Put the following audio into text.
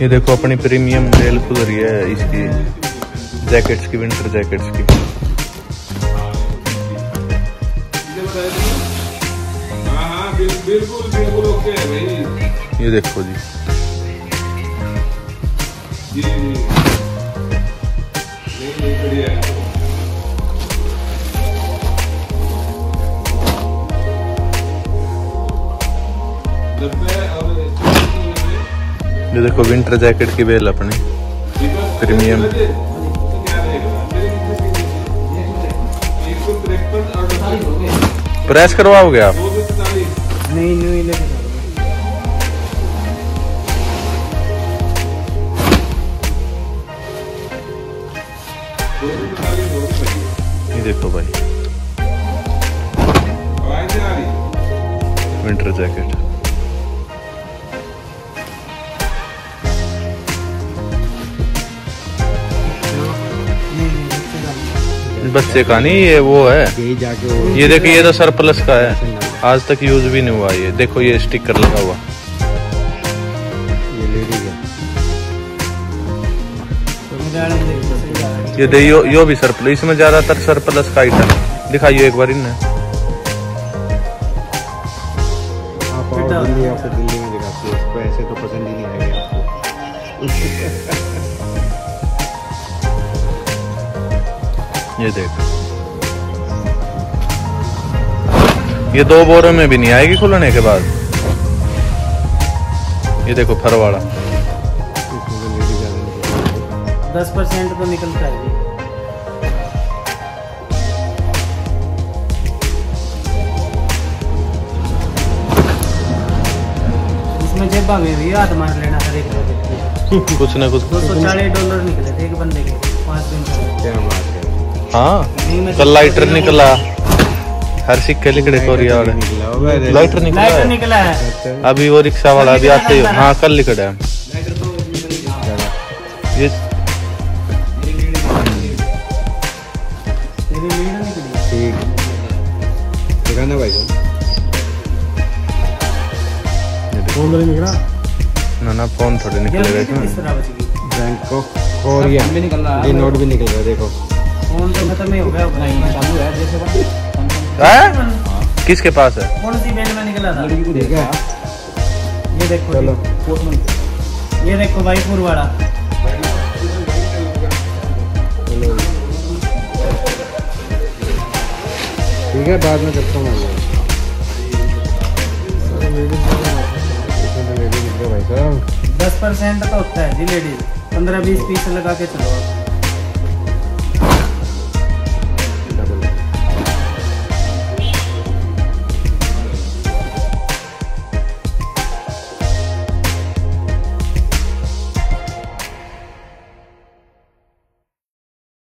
ये देखो अपनी प्रीमियम रेल खुल रही है इसकी जैकेट्स की विंटर जैकेट्स की हाँ हाँ बिल- बिल्कुल बिल्कुल ओके है भाई ये देखो जी जी जी नहीं नहीं बढ़िया है ये देखो विंटर जैकेट की बेल अपनी। प्रीमियम प्रेस करवाओगे आप? नहीं नहीं ये देखो भाई। नहीं विंटर जैकेट बच्चे का नहीं ये वो है। ये देखो ये तो सरप्लस का है। आज तक यूज़ भी नहीं हुआ ये। देखो ये स्टिकर लगा हुआ। ये दे यो, यो भी सरप्लस इसमें ज़्यादातर सरप्लस का आइटम है। दिखाइए एक बार इन्हें दिल्ली में दिखाती है। ऐसे तो पसंद ही नहीं आएगा ये देख। ये दो बोरों में भी नहीं आएगी खुलने के बाद? ये देखो फर वाला इसमें लेडीज़ ज़्यादा निकलती दस परसेंट तो निकलता है इसमें जेबा में भी हाथ मार लेना हर एक कुछ ना कुछ। दो सौ चालीस डॉलर निकले थे एक बंदे के पाँच दिन क्या बात है कल लाइटर निकला। हर सिक्के लिखड़े कोरिया वाले। लाइटर निकला है। निकला है। अभी वो रिक्शा वाला अभी आते ही हाँ। कल लिखड़ा है। ये दिखाना भाई फ़ोन तो निकला ना ना फ़ोन थोड़े निकलेगा इसमें बच बैंकॉक कोरिया ये नोट भी निकल रहा है देखो। तो खत्म ही? हो गया नहीं चालू है जैसे है? किसके पास है? कौन सी में निकला था। ठीक है ये देखो चलो। ये देखो भाई पुरवाड़ा। ठीक है बाद में करता हूँ। मैं तो भाई साहब। दस परसेंट तो होता है जी लेडीज़ पंद्रह बीस पीस लगा के चलो।